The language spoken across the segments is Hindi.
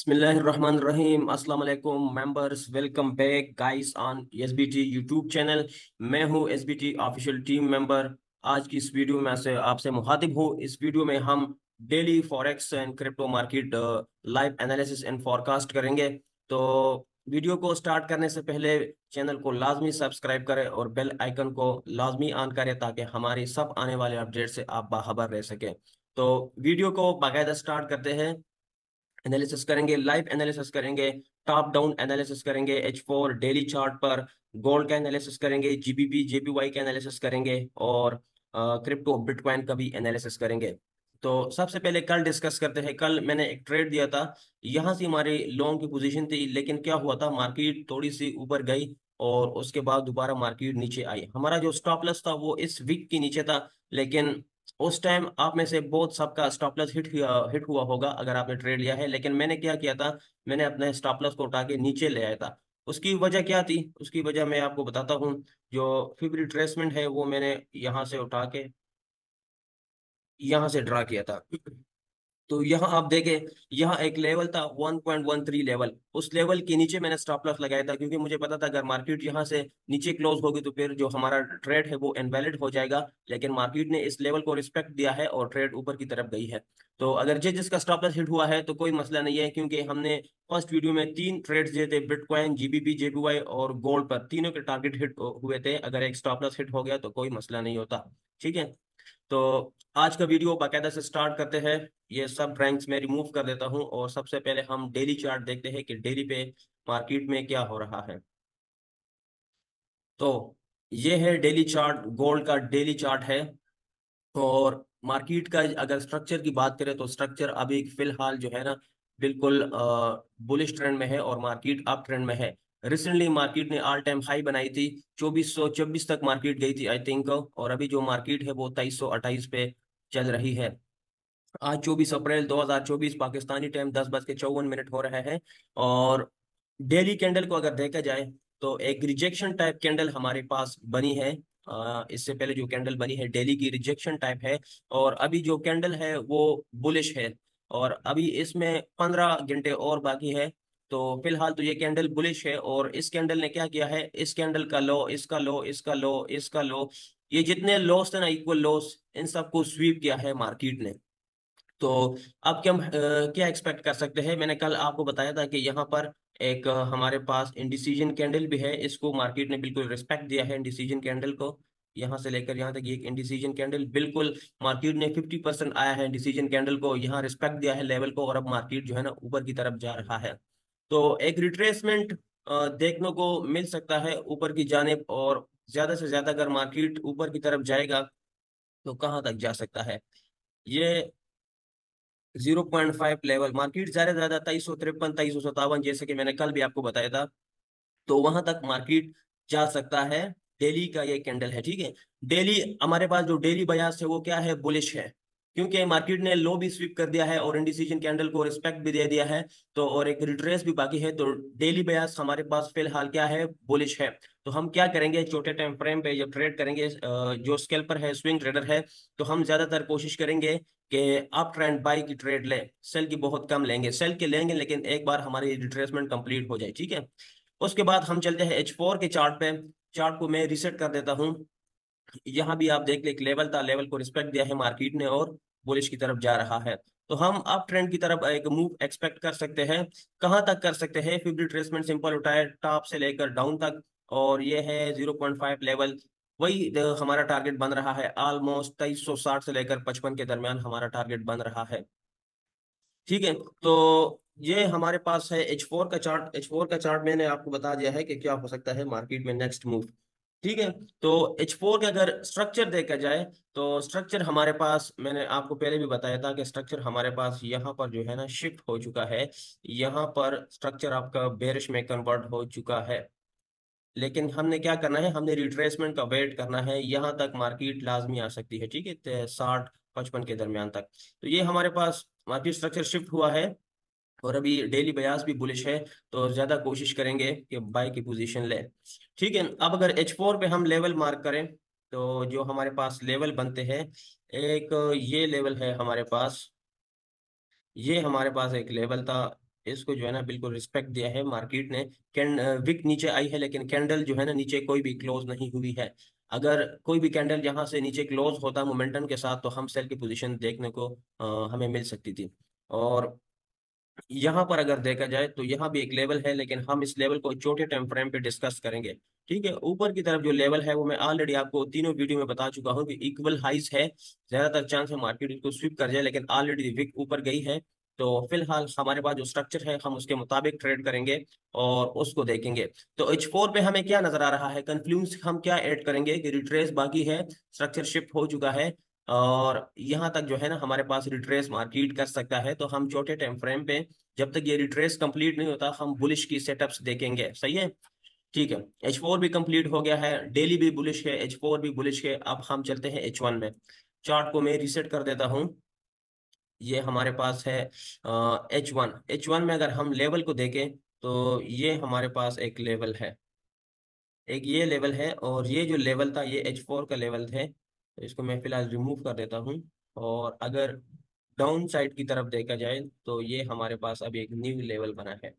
बिस्मिल्लाहिर्रहमानिर्रहीम। अस्सलाम वालेकुम members, welcome back guys on SBT YouTube channel. मैं हूँ एसबीटी ऑफिशियल टीम मेंबर। आज की इस वीडियो में से आपसे मुखातिब हूँ। इस वीडियो में हम daily forex and crypto market live analysis and forecast करेंगे। तो वीडियो को स्टार्ट करने से पहले चैनल को लाजमी सब्सक्राइब करें और बेल आइकन को लाजमी ऑन करें ताकि हमारी सब आने वाले अपडेट से आप बाखबर रह सकें। तो वीडियो को बाकायदा स्टार्ट करते हैं। एनालिसिस करेंगे लाइव एनालिसिस करेंगे टॉप डाउन एनालिसिस करेंगे एच फोर डेली चार्ट पर गोल्ड का एनालिसिस करेंगे जीबीपी जेपीवाई का एनालिसिस करेंगे और क्रिप्टो बिटकॉइन का भी एनालिसिस करेंगे। तो सबसे पहले कल डिस्कस करते हैं। कल मैंने एक ट्रेड दिया था। यहाँ से हमारी लॉन्ग की पोजीशन थी, लेकिन क्या हुआ था? मार्केट थोड़ी सी ऊपर गई और उसके बाद दोबारा मार्केट नीचे आई। हमारा जो स्टॉप लॉस था, वो इस वीक के नीचे था, लेकिन उस टाइम आप में से बहुत सबका स्टॉप लॉस हिट हिट हुआ होगा, अगर आपने ट्रेड लिया है। लेकिन मैंने क्या किया था? मैंने अपने स्टॉप लॉस को उठा के नीचे ले आया था। उसकी वजह क्या थी? उसकी वजह मैं आपको बताता हूँ। जो फिब रिट्रेसमेंट है, वो मैंने यहाँ से उठा के, यहाँ से ड्रा किया था। तो यहाँ आप देखें, यहाँ एक लेवल था 1.13 लेवल उस लेवल के नीचे मैंने स्टॉप लॉस लगाया था क्योंकि मुझे पता था अगर मार्केट यहाँ से नीचे क्लोज होगी तो फिर जो हमारा ट्रेड है वो इनवैलिड हो जाएगा, लेकिन मार्केट ने इस लेवल को रिस्पेक्ट दिया है और ट्रेड ऊपर की तरफ़ गई है। तो अगर जिस जिसका स्टॉप लॉस हिट हुआ है तो कोई मसला नहीं है क्योंकि हमने फ़र्स्ट वीडियो में तीन ट्रेड दिए थे बिटकॉइन जीबीपी जेपीवाई और गोल्ड पर। तीनों के टारगेट हिट हुए थे। अगर एक स्टॉप लॉस हिट हो गया तो कोई मसला नहीं होता। ठीक है? तो आज का वीडियो बाकायदा से स्टार्ट करते हैं। ये सब रैंक्स में रिमूव कर देता हूँ और सबसे पहले हम डेली चार्ट देखते हैं कि डेली पे मार्केट में क्या हो रहा है। तो ये है डेली चार्ट गोल्ड का डेली चार्ट है। और मार्केट का अगर स्ट्रक्चर की बात करें तो स्ट्रक्चर अभी फ़िलहाल जो है ना बिल्कुल बुलिश ट्रेंड में है और मार्केट अप ट्रेंड में है। रिसेंटली मार्केट ने ऑल टाइम हाई बनाई थी। चौबीस सौ चौबीस तक मार्केट गई थी आई थिंक और अभी जो मार्केट है वो तेईस सौ अट्ठाईस पे चल रही है। आज चौबीस अप्रैल 2024 पाकिस्तानी टाइम दस बज के चौवन मिनट हो रहे हैं। और डेली कैंडल को अगर देखा जाए तो एक रिजेक्शन टाइप कैंडल हमारे पास बनी है। इससे पहले जो कैंडल बनी है डेली की रिजेक्शन टाइप है। और अभी जो कैंडल है, वो बुलिश है। और अभी इसमें पंद्रह घंटे और बाकी है। तो फ़िलहाल तो ये कैंडल बुलिश है और इस कैंडल ने क्या किया है? इस कैंडल का लो, इसका लो इसका लो इसका लो, ये जितने लॉस थे ना इक्वल लॉस इन सबको स्वीप किया है मार्केट ने। तो अब क्या क्या एक्सपेक्ट कर सकते हैं? मैंने कल आपको बताया था कि यहाँ पर एक हमारे पास इंडिसीजन कैंडल भी है, इसको मार्केट ने बिल्कुल रिस्पेक्ट दिया है इंडिसीजन कैंडल को। यहाँ से लेकर यहाँ तक एक इंडिसीजन कैंडल बिल्कुल मार्केट ने 50 परसेंट आया है इंडिसीजन कैंडल को, यहाँ रिस्पेक्ट दिया है लेवल को और अब मार्केट जो है ना ऊपर की तरफ़ जा रहा है। तो एक रिट्रेसमेंट देखने को मिल सकता है ऊपर की जानब और ज़्यादा से ज़्यादा अगर मार्केट ऊपर की तरफ़ जाएगा तो कहाँ तक जा सकता है? ये 0.5 लेवल मार्केट ज़्यादा से ज़्यादा तेईस सौ तिरपन, तेईस सौ सत्तावन जैसे कि मैंने कल भी आपको बताया था तो वहाँ तक मार्केट जा सकता है। डेली का ये कैंडल है, ठीक है? डेली हमारे पास जो डेली बयास है वो क्या है? बुलिश है। क्योंकि मार्केट ने लो भी स्वीप कर दिया है और इंडिसीजन कैंडल को रिस्पेक्ट भी दे दिया है तो और एक रिट्रेस भी बाकी है तो डेली बयास हमारे पास फ़िलहाल क्या है, बुलिश है। तो हम क्या करेंगे छोटे टाइम फ्रेम पे जब ट्रेड करेंगे जो स्केल पर है स्विंग ट्रेडर है तो हम ज़्यादातर कोशिश करेंगे कि अप ट्रेंड बाई की ट्रेड ले सेल की बहुत कम लेंगे। सेल के लेंगे, लेकिन एक बार हमारी रिट्रेसमेंट कंप्लीट हो जाए, ठीक है? उसके बाद हम चलते हैं एच के चार्ट पे। चार्ट को मैं रिसेट कर देता हूँ। यहाँ भी आप देख ले एक लेवल था, लेवल को रिस्पेक्ट दिया है मार्केट ने और बुलिश की तरफ़ जा रहा है। तो हम अप ट्रेंड की तरफ़ एक मूव एक्सपेक्ट कर सकते हैं। कहाँ तक कर सकते हैं? फिफ्टी ट्रेसमेंट सिंपल उठाए टॉप से लेकर डाउन तक और ये है 0.5 लेवल वही हमारा टारगेट बन रहा है ऑलमोस्ट तेईस सौ साठ से लेकर पचपन के दरमियान हमारा टारगेट बन रहा है। ठीक है तो ये हमारे पास है एच फोर का चार्ट एच फोर का चार्ट मैंने आपको बता दिया है कि क्या हो सकता है मार्केट में नेक्स्ट मूव ठीक है? तो H4 के अगर स्ट्रक्चर देखा जाए तो स्ट्रक्चर हमारे पास, मैंने आपको पहले भी बताया था कि स्ट्रक्चर हमारे पास यहाँ पर जो है ना शिफ्ट हो चुका है। यहाँ पर स्ट्रक्चर आपका बेरिश में कन्वर्ट हो चुका है। लेकिन हमने क्या करना है? हमने रिट्रेसमेंट का वेट करना है। यहाँ तक मार्केट लाजमी आ सकती है, ठीक है? साठ पचपन के दरमियान तक। तो ये हमारे पास मार्केट स्ट्रक्चर शिफ्ट हुआ है। और अभी डेली बयास भी बुलिश है तो ज़्यादा कोशिश करेंगे कि बाई की पोजीशन ले। ठीक है अब अगर एच फोर पे हम लेवल मार्क करें तो जो हमारे पास लेवल बनते हैं एक ये लेवल है हमारे पास। ये हमारे पास एक लेवल था इसको जो है ना बिल्कुल रिस्पेक्ट दिया है मार्केट ने। कैंड विक नीचे आई है लेकिन कैंडल जो है ना नीचे कोई भी क्लोज नहीं हुई है। अगर कोई भी कैंडल यहाँ से नीचे क्लोज होता मोमेंटम के साथ तो हम सेल की पोजीशन देखने को आ, हमें मिल सकती थी। और यहाँ पर अगर देखा जाए तो यहाँ भी एक लेवल है, लेकिन हम इस लेवल को छोटे टाइम फ्रेम पे डिस्कस करेंगे। ठीक है, ऊपर की तरफ़ जो लेवल है वो मैं ऑलरेडी आपको तीनों वीडियो में बता चुका हूँ कि इक्वल हाइस है। ज़्यादातर चांस है मार्केट इसको स्विप कर जाए, लेकिन ऑलरेडी विक ऊपर गई है। तो फ़िलहाल हमारे पास जो स्ट्रक्चर है, हम उसके मुताबिक ट्रेड करेंगे और उसको देखेंगे। तो एच फोर पे हमें क्या नज़र आ रहा है? कंफ्लूज हम क्या ऐड करेंगे कि रिट्रेस बाकी है स्ट्रक्चर शिफ्ट हो चुका है। और यहाँ तक जो है ना, हमारे पास रिट्रेस मार्केट कर सकता है। तो हम छोटे टाइम फ्रेम पे जब तक ये रिट्रेस कंप्लीट नहीं होता, हम बुलिश की सेटअप्स देखेंगे। सही है? ठीक है। एच फोर भी कंप्लीट हो गया है। डेली भी बुलिश है एच फोर भी बुलिश है। अब हम चलते हैं एच वन में। चार्ट को मैं रिसेट कर देता हूँ। ये हमारे पास है एच वन एच वन में अगर हम लेवल को देखें तो ये हमारे पास एक लेवल है। एक ये लेवल है और ये जो लेवल था, ये एच फोर का लेवल है। तो इसको मैं फ़िलहाल रिमूव कर देता हूँ। और अगर डाउन साइड की तरफ़ देखा जाए तो ये हमारे पास अभी एक न्यू लेवल बना है।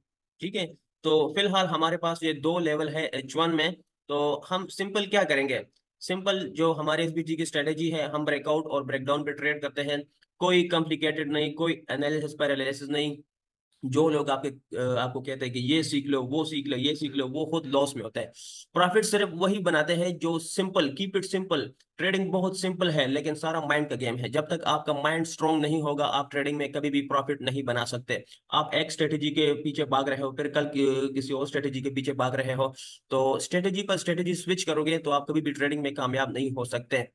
ठीक है? तो फ़िलहाल हमारे पास ये दो लेवल है एच वन में। तो हम सिंपल क्या करेंगे? सिंपल जो हमारे एस की स्ट्रेटेजी है, हम ब्रेकआउट और ब्रेकडाउन पे ट्रेड करते हैं। कोई कॉम्प्लिकेटेड नहीं, कोई एनालिसिस पैरालिसिस नहीं। जो लोग आपके आपको कहते हैं कि ये सीख लो, वो सीख लो, ये सीख लो, वो खुद लॉस में होता है। प्रॉफिट सिर्फ़ वही बनाते हैं जो simple keep it simple trading बहुत सिंपल है, लेकिन सारा माइंड का गेम है। जब तक आपका माइंड स्ट्रांग नहीं होगा, आप ट्रेडिंग में कभी भी प्रॉफिट नहीं बना सकते। आप एक स्ट्रेटेजी के पीछे भाग रहे हो, फिर कल किसी और स्ट्रेटेजी के पीछे भाग रहे हो तो स्ट्रेटेजी पर स्ट्रेटेजी स्विच करोगे तो आप कभी भी ट्रेडिंग में कामयाब नहीं हो सकते।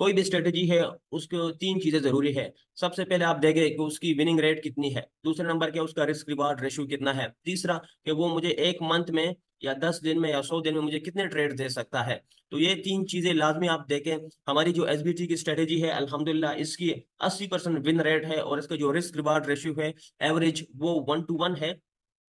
कोई भी स्ट्रेटेजी है, उसको तीन चीज़ें ज़रूरी है। सबसे पहले आप देखें कि उसकी विनिंग रेट कितनी है। दूसरे नंबर क्या, उसका रिस्क रिवार्ड रेशियो कितना है। तीसरा कि वो मुझे एक मंथ में या दस दिन में या सौ दिन में मुझे कितने ट्रेड दे सकता है। तो ये तीन चीज़ें लाजमी आप देखें। हमारी जो एसबीटी की स्ट्रेटेजी है, अल्हम्दुलिल्लाह, इसकी अस्सी परसेंट विन रेट है और इसका जो रिस्क रिवार्ड रेशियो है एवरेज वो वन टू वन है।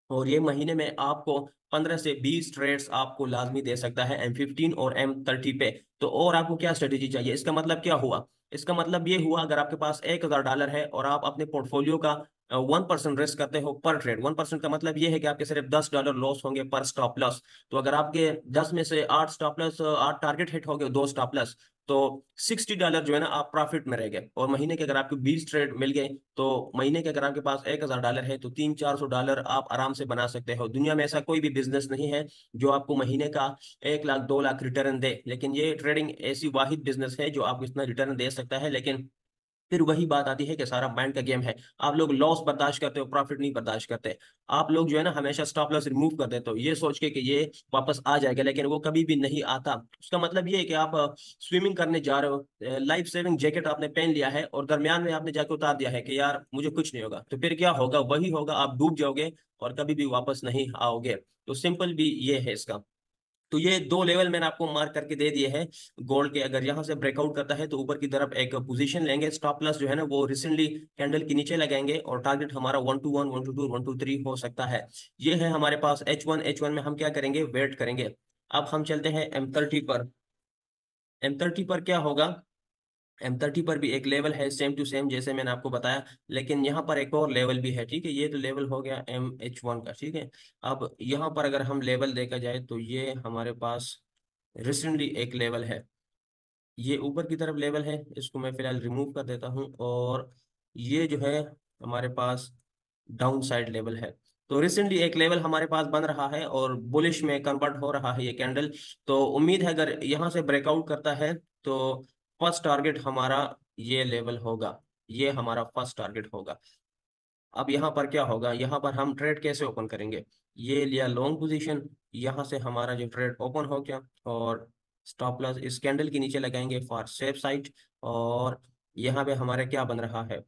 और ये महीने में आपको पंद्रह से बीस ट्रेड्स आपको लाजमी दे सकता है एम फिफ्टीन और एम थर्टी पे। तो और आपको क्या स्ट्रेटेजी चाहिए? इसका मतलब क्या हुआ? इसका मतलब ये हुआ, अगर आपके पास एक हज़ार डॉलर है और आप अपने पोर्टफोलियो का वन परसेंट रिस्क करते हो पर ट्रेड वन परसेंट का मतलब ये है कि आपके सिर्फ़ दस डॉलर लॉस होंगे पर स्टॉप लॉस तो अगर आपके दस में से आठ स्टॉप लॉस आठ टारगेट हिट हो गए, दो स्टॉप लॉस तो सिक्सटी डॉलर जो है ना, आप प्रॉफिट में रह गए। और महीने के अगर आपको बीस ट्रेड मिल गए तो महीने के अगर आपके पास एक हज़ार डॉलर है तो तीन चार सौ डॉलर आप आराम से बना सकते हो। दुनिया में ऐसा कोई भी बिज़नेस नहीं है जो आपको महीने का एक लाख, दो लाख रिटर्न दे। लेकिन ये ट्रेडिंग ऐसी वाहिद बिज़नेस है जो आपको इतना रिटर्न दे सकता है। लेकिन फिर वही बात आती है कि सारा माइंड का गेम है। आप लोग लॉस बर्दाश्त करते हो प्रॉफिट नहीं बर्दाश्त करते। आप लोग जो है ना, हमेशा स्टॉप लॉस रिमूव कर देते हो। ये सोच के कि ये वापस आ जाएगा, लेकिन वो कभी भी नहीं आता। उसका मतलब ये है कि आप स्विमिंग करने जा रहे हो लाइफ सेविंग जैकेट आपने पहन लिया है और दरमियान में आपने जाके उतार दिया है कि यार, मुझे कुछ नहीं होगा। तो फिर क्या होगा? वही होगा, आप डूब जाओगे और कभी भी वापस नहीं आओगे। तो सिंपल भी ये है इसका। तो ये दो लेवल मैंने आपको मार्क करके दे दिए हैं। गोल्ड के अगर यहाँ से ब्रेकआउट करता है तो ऊपर की तरफ़ एक पोजीशन लेंगे। स्टॉप लॉस जो है ना, वो रिसेंटली कैंडल के नीचे लगाएँगे और टारगेट हमारा one two one one two two one two three हो सकता है। ये है हमारे पास एच वन एच वन में हम क्या करेंगे? वेट करेंगे। अब हम चलते हैं एम थर्टी पर। एम थर्टी पर क्या होगा? एम थर्टी पर भी एक लेवल है सेम टू सेम जैसे मैंने आपको बताया, लेकिन यहाँ पर एक और लेवल भी है, ठीक है? ये तो लेवल हो गया एम एच वन का, ठीक है? अब यहाँ पर अगर हम लेवल देखा जाए तो ये हमारे पास रिसेंटली एक लेवल है। ये ऊपर की तरफ़ लेवल है, इसको मैं फ़िलहाल रिमूव कर देता हूँ, और ये जो है हमारे पास डाउन साइड लेवल है। तो रिसेंटली एक लेवल हमारे पास बन रहा है और बुलिश में कन्वर्ट हो रहा है ये कैंडल तो उम्मीद है अगर यहाँ से ब्रेकआउट करता है तो फ़र्स्ट टारगेट हमारा ये लेवल होगा, ये हमारा फ़र्स्ट टारगेट होगा। अब यहाँ पर क्या होगा, यहाँ पर हम ट्रेड कैसे ओपन करेंगे? ये लिया लॉन्ग पोजीशन, यहाँ से हमारा जो ट्रेड ओपन हो गया और स्टॉप लॉस इस कैंडल के नीचे लगाएँगे फॉर सेफ़ साइट और यहाँ पे हमारे क्या बन रहा है?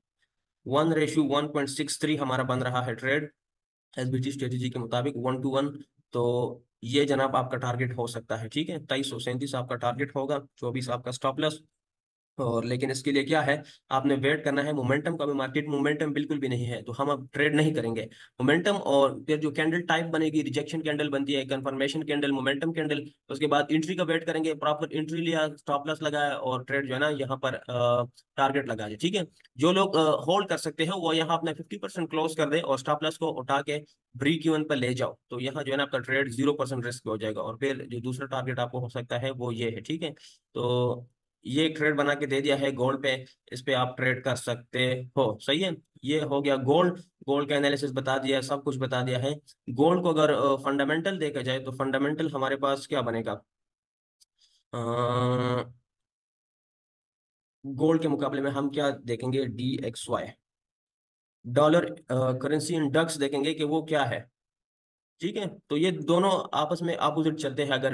One ratio one point six three हमारा बन रहा है trade S B T strategy के मुताबिक वन टू वन तो ये जनाब आपका टारगेट हो सकता है, ठीक है? तेईस सौ सैंतीस आपका टारगेट होगा, चौबीस आपका स्टॉप लॉस और लेकिन इसके लिए क्या है, आपने वेट करना है मोमेंटम का भी मार्केट मोमेंटम बिल्कुल भी नहीं है तो हम अब ट्रेड नहीं करेंगे। मोमेंटम और फिर जो कैंडल टाइप बनेगी रिजेक्शन कैंडल बनती है कंफर्मेशन कैंडल मोमेंटम कैंडल उसके बाद एंट्री का वेट करेंगे प्रॉपर एंट्री लिया स्टॉप लॉस लगाया और ट्रेड जो है ना, यहाँ पर टारगेट लगा ठीक है? जो लोग होल्ड कर सकते हैं, वो यहाँ अपना फिफ्टी क्लोज कर दे और स्टॉप लॉस को उठा के ब्रीक इवन पर ले जाओ। तो यहाँ जो है ना, आपका ट्रेड ज़ीरो रिस्क हो जाएगा और फिर जो दूसरा टारगेट आपको हो सकता है, वो ये है, ठीक है? तो ये ट्रेड बना के दे दिया है गोल्ड पे, इस पे आप ट्रेड कर सकते हो। सही है? ये हो गया गोल्ड गोल्ड का एनालिसिस बता दिया, सब कुछ बता दिया है। गोल्ड को अगर फंडामेंटल देखा जाए तो फंडामेंटल हमारे पास क्या बनेगा? गोल्ड के मुकाबले में हम क्या देखेंगे? D X Y dollar currency index देखेंगे कि वो क्या है? ठीक है? तो ये दोनों आपस में अपोजिट चलते हैं। अगर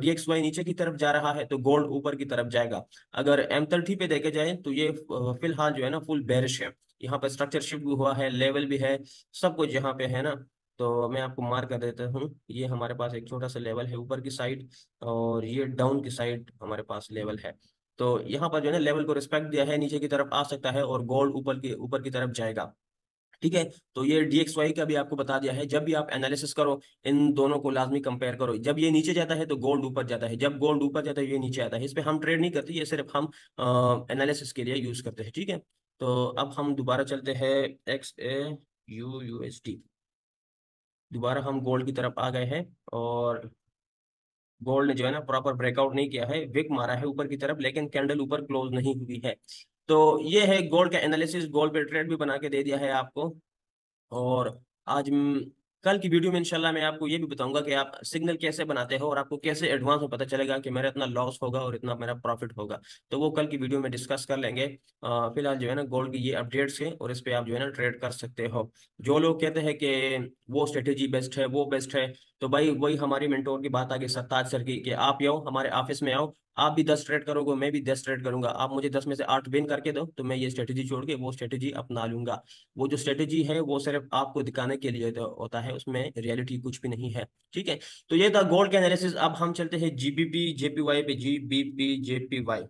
डी एक्स वाई नीचे की तरफ़ जा रहा है तो गोल्ड ऊपर की तरफ़ जाएगा। अगर एम थर्टी पे देखे जाए तो ये फ़िलहाल जो है ना फुल बेरिश है। यहाँ पर स्ट्रक्चर शिफ्ट भी हुआ है लेवल भी है, सब कुछ यहाँ पे है ना? तो मैं आपको मार्क कर देता हूँ। ये हमारे पास एक छोटा सा लेवल है ऊपर की साइड और ये डाउन की साइड हमारे पास लेवल है। तो यहाँ पर जो है ना लेवल को रिस्पेक्ट दिया है, नीचे की तरफ़ आ सकता है, और गोल्ड ऊपर की ऊपर की तरफ़ जाएगा। ठीक है? तो ये डी एक्स वाई का भी आपको बता दिया है। जब भी आप एनालिसिस करो, इन दोनों को लाजमी कंपेयर करो। जब ये नीचे जाता है तो गोल्ड ऊपर जाता है। जब गोल्ड ऊपर जाता है ये नीचे आता है। इस पर हम ट्रेड नहीं करते, ये सिर्फ़ हम एनालिसिस के लिए यूज़ करते हैं। ठीक है? तो अब हम दोबारा चलते हैं X A U U S T दोबारा हम गोल्ड की तरफ़ आ गए हैं और गोल्ड ने जो है ना प्रॉपर ब्रेकआउट नहीं किया है। विक मारा है ऊपर की तरफ़, लेकिन कैंडल ऊपर क्लोज नहीं हुई है। तो ये है गोल्ड का एनालिसिस गोल्ड पे ट्रेड भी बना के दे दिया है आपको। और आज कल की वीडियो में इंशाल्लाह मैं आपको ये भी बताऊँगा कि आप सिग्नल कैसे बनाते हो और आपको कैसे एडवांस में पता चलेगा कि मेरा इतना लॉस होगा और इतना मेरा प्रॉफिट होगा। तो वो कल की वीडियो में डिस्कस कर लेंगे। फ़िलहाल जो है ना गोल्ड की ये अपडेट्स है और इस पर आप जो है ना ट्रेड कर सकते हो। जो लोग कहते हैं कि वो स्ट्रेटेजी बेस्ट है, वो बेस्ट है तो भाई वही हमारी मेंटोर की बात आगे सत्ताज सर की कि आप आओ, हमारे ऑफ़िस में आओ आप भी दस ट्रेड करोगे, मैं भी दस ट्रेड करूँगा। आप मुझे दस में से आठ विन करके दो तो मैं ये स्ट्रेटेजी छोड़ के वो स्ट्रेटेजी अपना लूँगा। वो जो स्ट्रेटेजी है, वो सिर्फ़ आपको दिखाने के लिए तो होता है, उसमें रियलिटी कुछ भी नहीं है, ठीक है? तो ये था गोल्ड के एनालिसिस अब हम चलते हैं जीबीपी जेपीवाई पे। जीबीपी जेपीवाई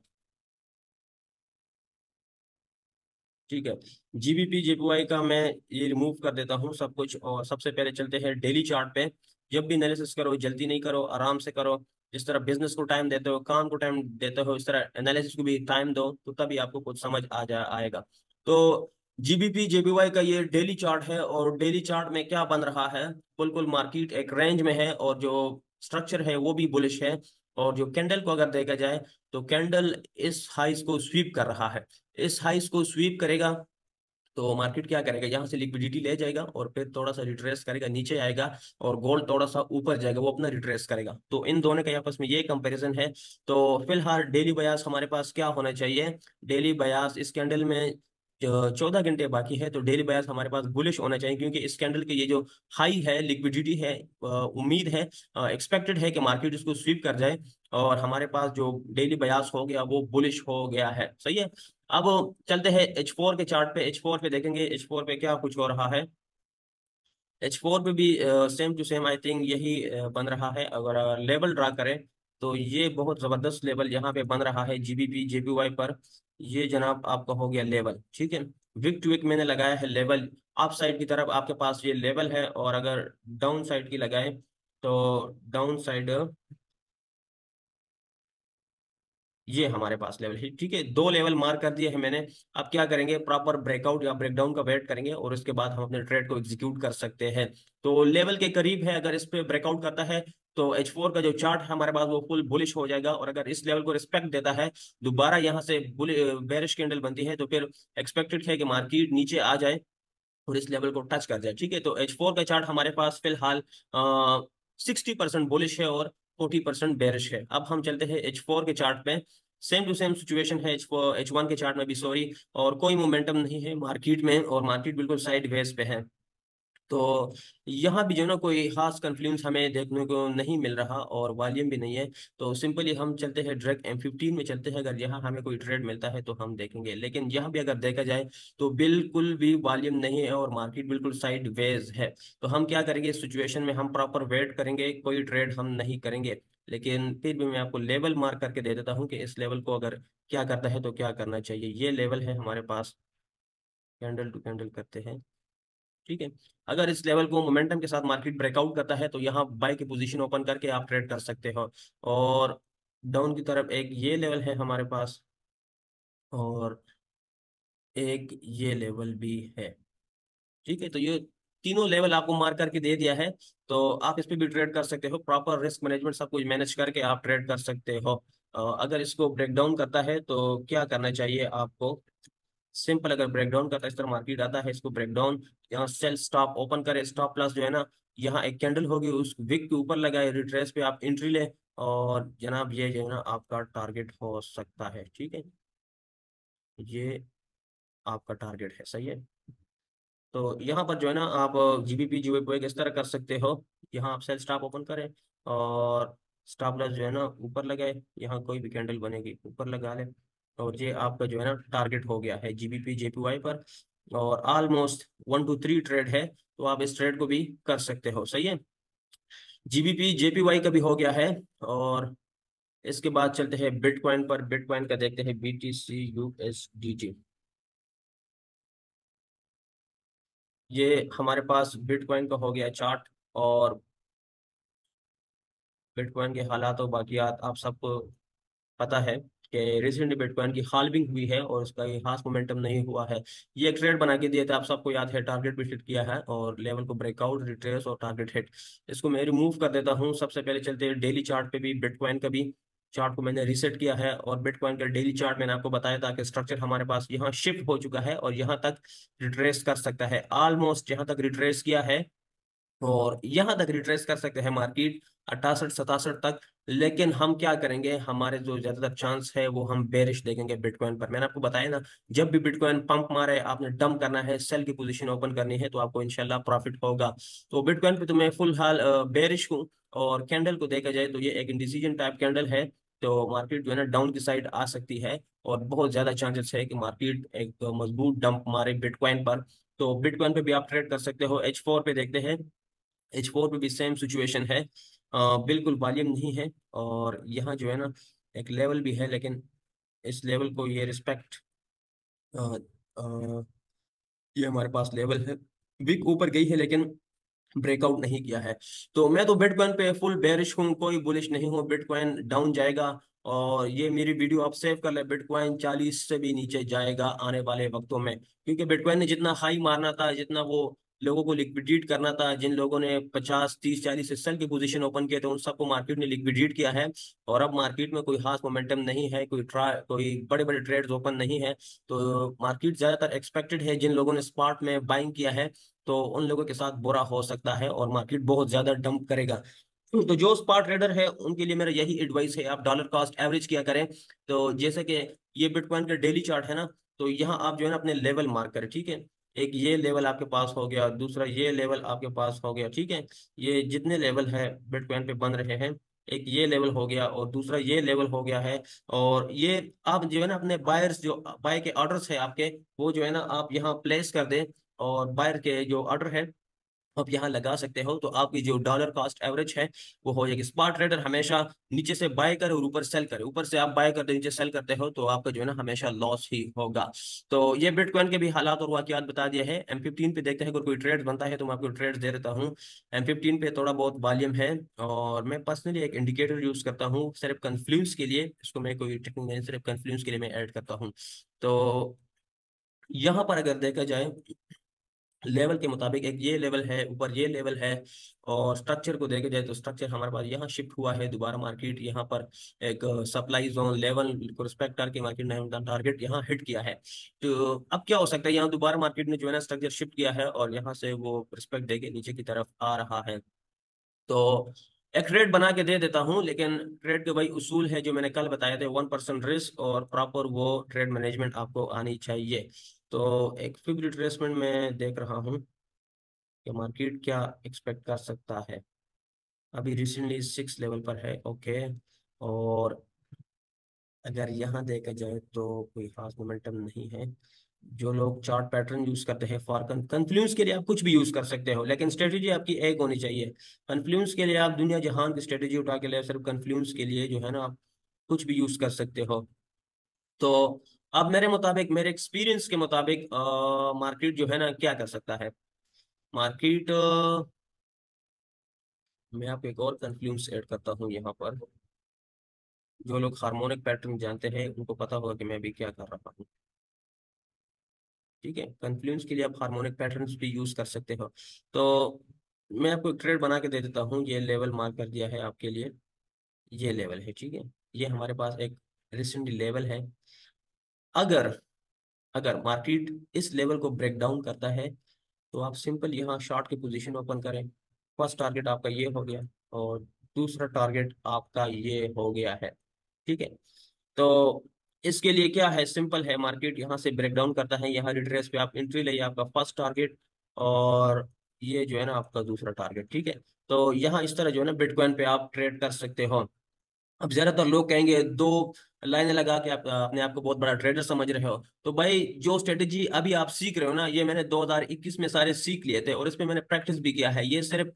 ठीक है? जीबीपी जेपीवाई का मैं ये रिमूव कर देता हूँ सब कुछ, और सबसे पहले चलते हैं डेली चार्ट पे। जब भी एनालिसिस करो, जल्दी नहीं करो, आराम से करो। जिस तरह बिज़नेस को टाइम देते हो, काम को टाइम देते हो, इस तरह एनालिसिस को भी टाइम दो तो तभी आपको कुछ समझ आ जा, आएगा। तो जीबीपी जेबीवाई का ये डेली चार्ट है और डेली चार्ट में क्या बन रहा है? बिल्कुल मार्केट एक रेंज में है और जो स्ट्रक्चर है वो भी बुलिश है और जो कैंडल को अगर देखा जाए तो कैंडल इस हाइस को स्वीप कर रहा है। इस हाइस को स्वीप करेगा तो मार्केट क्या करेगा? यहाँ से लिक्विडिटी ले जाएगा और फिर थोड़ा सा रिट्रेस करेगा, नीचे आएगा और गोल्ड थोड़ा सा ऊपर जाएगा, वो अपना रिट्रेस करेगा। तो इन दोनों के आपस में ये कंपेरिजन है। तो फ़िलहाल डेली बयास हमारे पास क्या होना चाहिए? डेली बयास इस कैंडल में चौदह घंटे बाकी है तो डेली बयास हमारे पास बुलिश होना चाहिए, क्योंकि इस कैंडल के ये जो हाई है लिक्विडिटी है उम्मीद है एक्सपेक्टेड है कि मार्केट इसको स्वीप कर जाए, और हमारे पास जो डेली बयास हो गया, वो बुलिश हो गया है। सही है? अब चलते हैं एच फोर के चार्ट पे। एच फोर पे देखेंगे एच फोर पे क्या कुछ हो रहा है। एच फोर पे भी same to same I think यही बन रहा है। अगर लेवल ड्रा करें तो ये बहुत ज़बरदस्त लेवल यहाँ पे बन रहा है जीबीपी जेपीवाई पर। ये जनाब आपका हो गया लेवल, ठीक है? विक टू विक मैंने लगाया है लेवल। अप साइड की तरफ़ आपके पास ये लेवल है और अगर डाउन साइड की लगाए तो डाउन साइड ये हमारे पास लेवल है। ठीक है, दो लेवल मार्क कर दिए हैं मैंने। अब क्या करेंगे? प्रॉपर ब्रेकआउट या ब्रेकडाउन का वेट करेंगे और उसके बाद हम अपने ट्रेड को एग्जीक्यूट कर सकते हैं। तो लेवल के करीब है, अगर इस पे ब्रेकआउट करता है तो एच फोर का जो चार्ट है, हमारे पास वो फुल बुलिश हो जाएगा और अगर इस लेवल को रिस्पेक्ट देता है, दोबारा यहाँ से बेरिश कैंडल बनती है तो फिर एक्सपेक्टेड है कि मार्केट नीचे आ जाए और इस लेवल को टच कर जाए। ठीक है तो एच फोर का चार्ट हमारे पास फ़िलहाल सिक्सटी परसेंट बुलिश है और फोर्टी परसेंट बेरिश है। अब हम चलते हैं एच फोर के चार्ट पे। सेम टू सेम सिचुएशन है एच वन के चार्ट में भी सॉरी और कोई मोमेंटम नहीं है मार्केट में और मार्केट बिल्कुल साइड वेज पे है। तो यहाँ भी जो ना कोई खास कन्फ्लुएंस हमें देखने को नहीं मिल रहा और वॉल्यूम भी नहीं है। तो सिंपली हम चलते हैं ड्रग एम फिफ्टीन में चलते हैं। अगर यहाँ हमें कोई ट्रेड मिलता है तो हम देखेंगे। लेकिन यहाँ भी अगर देखा जाए तो बिल्कुल भी वॉल्यूम नहीं है और मार्केट बिल्कुल साइड वेज है। तो हम क्या करेंगे? इस सिचुएशन में हम प्रॉपर वेट करेंगे। कोई ट्रेड हम नहीं करेंगे। लेकिन फिर भी मैं आपको लेवल मार्क करके दे देता हूँ कि इस लेवल को अगर क्या करता है तो क्या करना चाहिए। ये लेवल है हमारे पास। कैंडल टू कैंडल करते हैं। ठीक है? अगर इस लेवल को मोमेंटम के साथ मार्केट ब्रेकआउट करता है तो यहाँ बाय की पोजीशन ओपन करके आप ट्रेड कर सकते हो। और डाउन की तरफ़ एक ये लेवल है हमारे पास, और एक ये लेवल भी है। ठीक है तो ये तीनों लेवल आपको मार करके दे दिया है तो आप इस पर भी ट्रेड कर सकते हो। प्रॉपर रिस्क मैनेजमेंट सब कुछ मैनेज करके आप ट्रेड कर सकते हो। अगर इसको ब्रेक डाउन करता है तो क्या करना चाहिए आपको? सिंपल अगर ब्रेकडाउन करता है इस तरह मार्केट आता है, इसको ब्रेकडाउन, यहाँ सेल स्टॉप ओपन करे, स्टॉप प्लस जो है ना, यहाँ एक कैंडल होगी, उस विक के ऊपर लगाए, रिट्रेस पे आप एंट्री ले और जनाब ये जो है ना, आपका टारगेट हो सकता है, ठीक है? ये आपका टारगेट है, सही है? तो यहाँ पर जो है ना, आप जीबीपी जीबीपी इस तरह कर सकते हो, यहाँ आप सेल स्टॉप ओपन करें और स्टॉप लॉस जो है ना, ऊपर लगाए, यहाँ कोई भी कैंडल बनेगी, ऊपर लगा ले। और ये आपका जो है ना टारगेट हो गया है जीबीपी जेपीवाई पर और almost one two three trade है तो आप इस ट्रेड को भी कर सकते हो, सही है? जीबीपी जेपीवाई का भी हो गया है और इसके बाद चलते हैं बिटकॉइन पर। बिटकॉइन का देखते हैं बीटीसी यूएसडीटी ये हमारे पास बिटकॉइन का हो गया चार्ट और बिटकॉइन के हालात और बाकी आप सबको पता है। कि रिसेंट बिटकॉइन की हालविंग हुई है और उसका ये खास मोमेंटम नहीं हुआ है। ये एक ट्रेड बना के दिए थे, आप सबको याद है टारगेट भी हिट किया है और लेवल को ब्रेकआउट रिट्रेस और टारगेट हिट इसको मैं रिमूव कर देता हूँ। सबसे पहले चलते हैं डेली चार्ट पे भी बिटकॉइन का भी चार्ट को मैंने रिसेट किया है और बिटकॉइन का डेली चार्ट मैंने आपको बताया था कि स्ट्रक्चर हमारे पास यहाँ शिफ्ट हो चुका है और यहाँ तक रिट्रेस कर सकता है। ऑलमोस्ट यहाँ तक रिट्रेस किया है। और यहाँ तक रिट्रेस कर सकते हैं मार्केट अट्ठासठ, सतासठ तक। लेकिन हम क्या करेंगे? हमारे जो ज़्यादातर चांस है, वो हम बेरिश देखेंगे बिटकॉइन पर। मैंने आपको बताया ना, जब भी बिटकॉइन पंप मारे, आपने डंप करना है सेल की पोजीशन ओपन करनी है तो आपको इनशाला प्रॉफिट होगा। तो बिटकॉइन पे तो मैं फुल हाल बेरिश हूँ और कैंडल को देखा जाए तो ये एक इंडिसीजन टाइप कैंडल है तो मार्केट जो है ना डाउन की साइड आ सकती है और बहुत ज़्यादा चांसेस है कि मार्केट एक मज़बूत डंप मारे बिटकॉइन पर। तो बिटकॉइन पे भी आप ट्रेड कर सकते हो एच फोर पे देखते हैं। एच फोर पे भी सेम सिचुएशन है। आ, बिल्कुल वॉल्यूम नहीं है और यहाँ जो है ना एक लेवल भी है लेकिन इस लेवल को ये रिस्पेक्ट ये हमारे पास लेवल है। विक ऊपर गई है लेकिन ब्रेकआउट नहीं किया है। तो मैं तो बिटकॉइन पे फुल बेरिश हूँ कोई बुलिश नहीं हूँ। बिटकॉइन डाउन जाएगा और ये मेरी वीडियो आप सेव कर ले। बिटकॉइन चालीस से भी नीचे जाएगा आने वाले वक्तों में क्योंकि बिटकॉइन ने जितना हाई मारना था जितना वो लोगों को लिक्विडेट करना था, जिन लोगों ने 50 30 40 सेल की पोजीशन ओपन किए थे, उन सबको मार्केट ने लिक्विडेट किया है। और अब मार्केट में कोई खास मोमेंटम नहीं है, कोई ट्रा कोई बड़े बड़े ट्रेड्स ओपन नहीं है। तो मार्केट ज़्यादातर एक्सपेक्टेड है, जिन लोगों ने स्पॉट में बाइंग किया है तो उन लोगों के साथ बुरा हो सकता है और मार्केट बहुत ज़्यादा डंप करेगा। तो जो स्पॉट ट्रेडर है, उनके लिए मेरा यही एडवाइस है, आप डॉलर कॉस्ट एवरेज किया करें। तो जैसे कि ये बिटकॉइन का डेली चार्ट है ना तो यहाँ आप जो है ना अपने लेवल मार्क करें, ठीक है? एक ये लेवल आपके पास हो गया, दूसरा ये लेवल आपके पास हो गया, ठीक है? ये जितने लेवल है बिटकॉइन पे बन रहे हैं, एक ये लेवल हो गया और दूसरा ये लेवल हो गया है और ये आप जो है ना अपने बायर्स जो बाय के ऑर्डर्स है आपके, वो जो है ना आप यहाँ प्लेस कर दें और बायर के जो ऑर्डर है आप यहाँ लगा सकते हो तो आपकी जो डॉलर कॉस्ट एवरेज है, वो हो जाएगी स्पॉट ट्रेडर हमेशा नीचे से बाय करे और ऊपर सेल करे। ऊपर से आप बाय करते, नीचे सेल करते हो तो आपका जो है ना, हमेशा लॉस ही होगा। तो ये बिटकॉइन के भी हालात और वाकत बता दिए हैं। एम फिफ्टीन पे देखते हैं, अगर कोई ट्रेड बनता है तो मैं आपको ट्रेड दे देता हूँ। एम फिफ्टीन पे थोड़ा बहुत वॉल्यूम है, और मैं पर्सनली एक इंडिकेटर यूज़ करता हूँ, सिर्फ़ कन्फ्लूंस के लिए। इसको मैं कोई टेक्निक सिर्फ़ कन्फ्लूंस के लिए मैं ऐड करता हूँ। तो यहाँ पर अगर देखा जाए लेवल के मुताबिक एक ये लेवल है, ऊपर ये लेवल है और स्ट्रक्चर को देखा जाए तो स्ट्रक्चर हमारे पास यहाँ शिफ्ट हुआ है, दोबारा मार्केट यहाँ पर एक सप्लाई जोन लेवल को रिस्पेक्ट करके मार्केट ने टारगेट यहाँ हिट किया है। तो अब क्या हो सकता है, यहाँ दोबारा मार्केट ने जो है ना स्ट्रक्चर शिफ्ट किया है और यहाँ से वो रिस्पेक्ट देके नीचे की तरफ़ आ रहा है। तो एक ट्रेड बना के दे देता हूँ, लेकिन ट्रेड के भाई उसूल है जो मैंने कल बताए थे वन परसेंट रिस्क और प्रॉपर वो ट्रेड मैनेजमेंट आपको आनी चाहिए। तो एक फिक्स रिट्रेसमेंट में देख रहा हूँ कि मार्केट क्या एक्सपेक्ट कर सकता है। अभी रिसेंटली सिक्स लेवल पर है ओके और अगर यहाँ देखा जाए तो कोई खास मोमेंटम नहीं है। जो लोग चार्ट पैटर्न यूज़ करते हैं फॉर कन्फ्लुएंस के लिए आप कुछ भी यूज़ कर सकते हो, लेकिन स्ट्रेटेजी आपकी एक होनी चाहिए। कन्फ्लुएंस के लिए आप दुनिया जहान की स्ट्रेटेजी उठा के लिए सिर्फ़ कन्फ्लुएंस के लिए जो है ना, आप कुछ भी यूज़ कर सकते हो। तो अब मेरे मुताबिक, मेरे एक्सपीरियंस के मुताबिक मार्केट जो है ना, क्या कर सकता है? मार्केट मैं आपको एक और कन्फ्लुएंस ऐड करता हूँ यहाँ पर। जो लोग हार्मोनिक पैटर्न जानते हैं, उनको पता होगा कि मैं भी क्या कर रहा हूँ। ठीक है? कन्फ्लुएंस के लिए आप हार्मोनिक पैटर्न्स भी यूज़ कर सकते हो। तो मैं आपको एक ट्रेड बना के दे देता हूँ। ये लेवल मार्क कर दिया है आपके लिए। ये लेवल है, ठीक है? ये हमारे पास एक रिसेंट लेवल है। अगर अगर मार्केट इस लेवल को ब्रेक डाउन करता है तो आप सिंपल यहाँ शॉर्ट की पोजीशन ओपन करें। फ़र्स्ट टारगेट आपका ये हो गया और दूसरा टारगेट आपका ये हो गया है। ठीक है? तो इसके लिए क्या है? सिंपल है मार्केट यहाँ से ब्रेक डाउन करता है। यहाँ रिट्रेस पे आप एंट्री ले आपका फ़र्स्ट टारगेट और ये जो है ना आपका दूसरा टारगेट ठीक है? तो यहाँ इस तरह जो है ना बिटकॉइन पे आप ट्रेड कर सकते हो। अब ज़्यादातर लोग कहेंगे, दो लाइनें लगा के आप, अपने आप को बहुत बड़ा ट्रेडर समझ रहे हो। तो भाई, जो स्ट्रेटेजी अभी आप सीख रहे हो ना, ये मैंने 2021 में सारे सीख लिए थे और इसमें मैंने प्रैक्टिस भी किया है। ये सिर्फ़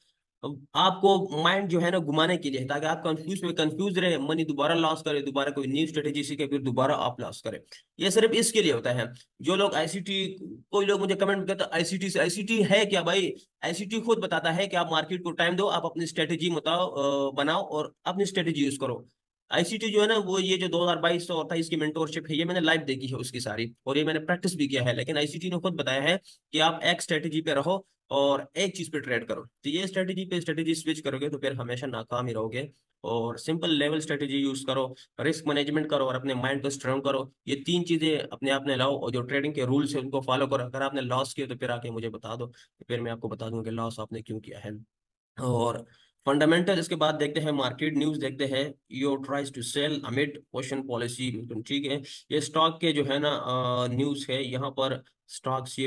आपको माइंड जो है ना घुमाने के लिए, ताकि आप कंफ्यूज में कंफ्यूज रहे मनी दोबारा लॉस करे, दोबारा कोई न्यू स्ट्रेटेजी सीखे, फिर दोबारा आप लॉस करे। ये सिर्फ़ इसके लिए होता है। जो लोग आईसीटी कोई लोग मुझे कमेंट करते आईसीटी से आईसीटी है क्या भाई? आईसीटी खुद बताता है कि आप मार्केट को टाइम दो, आप अपनी स्ट्रेटेजी बताओ बनाओ और अपनी स्ट्रेटेजी यूज़ करो। आईसीटी जो है ना, वो ये जो 2022 और अट्ठाईस की मेंटोरशिप है, ये मैंने लाइव देखी है उसकी सारी, और ये मैंने प्रैक्टिस भी किया है, लेकिन आईसीटी ने खुद बताया है कि आप एक स्ट्रेटेजी पे रहो और एक चीज़ पे ट्रेड करो। तो ये स्ट्रेटेजी पे स्ट्रेटेजी स्विच करोगे तो फिर हमेशा नाकाम ही रहोगे, और सिंपल लेवल स्ट्रेटेजी यूज़ करो रिस्क मैनेजमेंट करो और अपने माइंड को स्ट्रॉन्ग करो। ये तीन चीज़ें अपने आप ने लाओ और जो ट्रेडिंग के रूल्स है उनको फॉलो करो। अगर आपने लॉस किया तो फिर आके मुझे बता दो, फिर मैं आपको बता दूँगा कि लॉस आपने क्यों किया है। और फंडामेंटल इसके बाद देखते हैं मार्केट न्यूज़ देखते हैं yo tries to sell amid question policy ठीक है, ये स्टॉक के जो है ना न्यूज़ है, यहाँ पर स्टॉक सी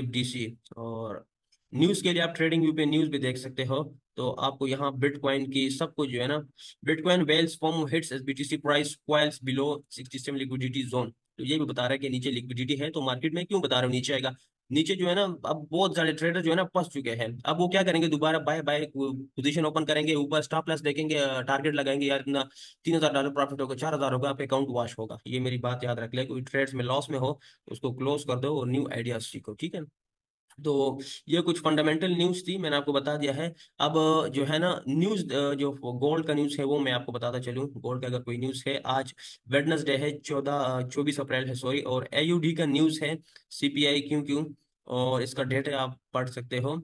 और न्यूज़ के लिए आप ट्रेडिंग व्यू पे न्यूज़ भी देख सकते हो। तो आपको यहाँ बिटकॉइन की सब कुछ जो है ना bitcoin whales form hits SBTC price coils below 67 liquidity zone तो ये भी बता रहा है कि नीचे लिक्विडिटी है तो मार्केट में क्यों बता रहे हो नीचे आएगा? नीचे जो है ना, अब बहुत सारे ट्रेडर जो है ना फंस चुके हैं। अब वो क्या करेंगे? दोबारा बाय बाय पोजीशन ओपन करेंगे, ऊपर स्टॉप लॉस देखेंगे टारगेट लगाएँगे यार इतना तीन हज़ार डॉलर प्रॉफिट होगा, चार हज़ार होगा आपका अकाउंट वॉश होगा। ये मेरी बात याद रख ले, कोई ट्रेड्स में लॉस में हो, उसको क्लोज कर दो और न्यू आइडियाज़ सीखो, ठीक है? तो ये कुछ फंडामेंटल न्यूज़ थी, मैंने आपको बता दिया है। अब जो है ना न्यूज़ जो गोल्ड का न्यूज़ है वो मैं आपको बताता चलूँ। गोल्ड का अगर कोई न्यूज़ है, आज वेडनेसडे है, चौदह चौबीस अप्रैल है सॉरी और एयूडी का न्यूज़ है सीपीआई क्यों क्यों? और इसका डेट आप पढ़ सकते हो।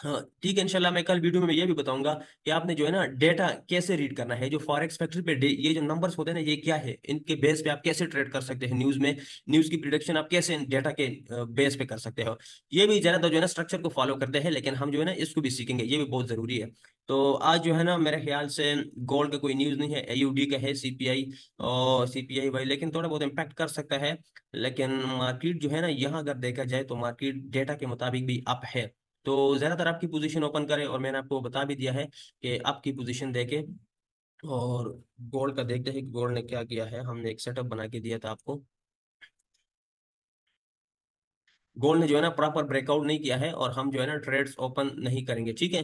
हाँ ठीक है, इंशाल्लाह मैं कल वीडियो में ये भी बताऊँगा कि आपने जो है ना डेटा कैसे रीड करना है, जो फॉरेक्स फैक्ट्री पे ये जो नंबर्स होते हैं ना, ये क्या है, इनके बेस पे आप कैसे ट्रेड कर सकते हैं न्यूज़ में न्यूज़ की प्रिडिक्शन आप कैसे डेटा के बेस पे कर सकते हो। ये भी ज़्यादा जो है ना स्ट्रक्चर को फॉलो करते हैं, लेकिन हम जो है ना इसको भी सीखेंगे, ये भी बहुत ज़रूरी है। तो आज जो है ना मेरे ख्याल से गोल्ड का कोई न्यूज़ नहीं है एयूडी का है सीपीआई और सीपीआई वाई लेकिन थोड़ा बहुत इम्पैक्ट कर सकता है, लेकिन मार्केट जो है ना, यहाँ अगर देखा जाए तो मार्केट डेटा के मुताबिक भी अप है। तो ज़्यादातर आपकी पोजीशन ओपन करें और मैंने आपको बता भी दिया है कि आपकी पोजीशन देके और गोल्ड का देखते हैं गोल्ड ने क्या किया है। हमने एक सेटअप बना के दिया था आपको। गोल्ड ने जो है ना प्रॉपर ब्रेकआउट नहीं किया है और हम जो है ना ट्रेड्स ओपन नहीं करेंगे, ठीक है?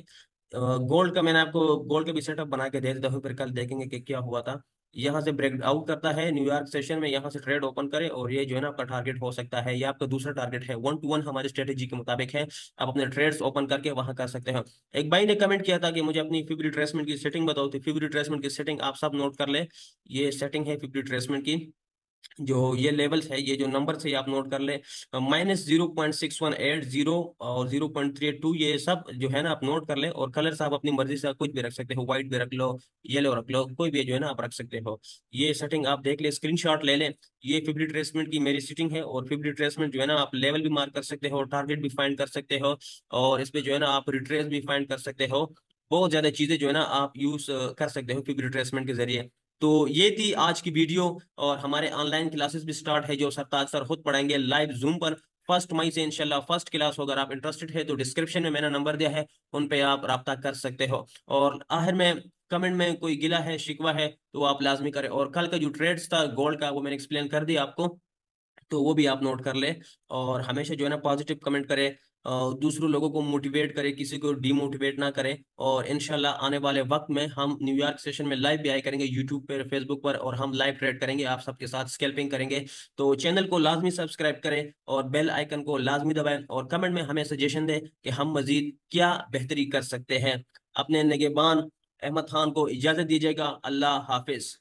गोल्ड का मैंने आपको गोल्ड का भी सेटअप बना के दे देता हूँ, फिर कल देखेंगे कि क्या हुआ था। यहाँ से ब्रेक आउट करता है न्यूयॉर्क सेशन में यहाँ से ट्रेड ओपन करें और ये जो है ना आपका टारगेट हो सकता है। ये आपका दूसरा टारगेट है। वन टू वन हमारे स्ट्रेटेजी के मुताबिक है। आप अपने ट्रेड्स ओपन करके वहाँ कर सकते हैं। एक भाई ने कमेंट किया था कि मुझे अपनी फिब्री ट्रेसमेंट की सेटिंग बताओ। तो फिब्री ट्रेसमेंट की सेटिंग आप सब नोट कर ले। ये सेटिंग है फिब्री ट्रेसमेंट की। जो ये लेवल्स है, ये जो नंबर है आप नोट कर ले। Minus zero point six one eight zero और zero point three eight two, ये सब जो है ना, आप नोट कर ले और कलर आप अपनी मर्ज़ी से कुछ भी रख सकते हो। व्हाइट भी रख लो, येलो रख लो, कोई भी जो है ना, आप रख सकते हो। ये सेटिंग आप देख ले, स्क्रीनशॉट ले लें। ये फिफ्टी ट्रेसमेंट की मेरी सीटिंग है और फिफ्टी ट्रेसमेंट जो है ना, आप लेवल भी मार्क कर सकते हो, टारगेट भी फाइंड कर सकते हो और इस पे जो है ना, आप रिट्रेस भी फाइंड कर सकते हो। बहुत ज़्यादा चीज़ें जो है ना, आप यूज़ कर सकते हो फिफ्टी ट्रेसमेंट के ज़रिए। तो ये थी आज की वीडियो और हमारे ऑनलाइन क्लासेस भी स्टार्ट है जो सरताज सर खुद पढ़ाएँगे लाइव जूम पर। फ़र्स्ट मई से इंशाल्लाह फ़र्स्ट क्लास हो, अगर आप इंटरेस्टेड है तो डिस्क्रिप्शन में मैंने नंबर दिया है उन पे आप रब्ता कर सकते हो। और आखिर में कमेंट में कोई गिला है, शिकवा है तो आप लाजमी करें। और कल का जो ट्रेड्स था गोल्ड का, वो मैंने एक्सप्लेन कर दिया आपको तो वो भी आप नोट कर ले और हमेशा जो है ना पॉजिटिव कमेंट करें। दूसरों लोगों को मोटिवेट करे, किसी को डीमोटिवेट ना करें और इनशाला आने वाले वक्त में हम न्यूयॉर्क सेशन में लाइव भी आए करेंगे यूट्यूब पर फेसबुक पर और हम लाइव ट्रेड करेंगे, आप सबके साथ स्केल्पिंग करेंगे। तो चैनल को लाजमी सब्सक्राइब करें और बेल आइकन को लाजमी दबाएँ और कमेंट में हमें सजेशन दें कि हम मजीद क्या बेहतरी कर सकते हैं। अपने नगेबान अहमद खान को इजाज़त दीजिएगा। अल्लाह हाफिज।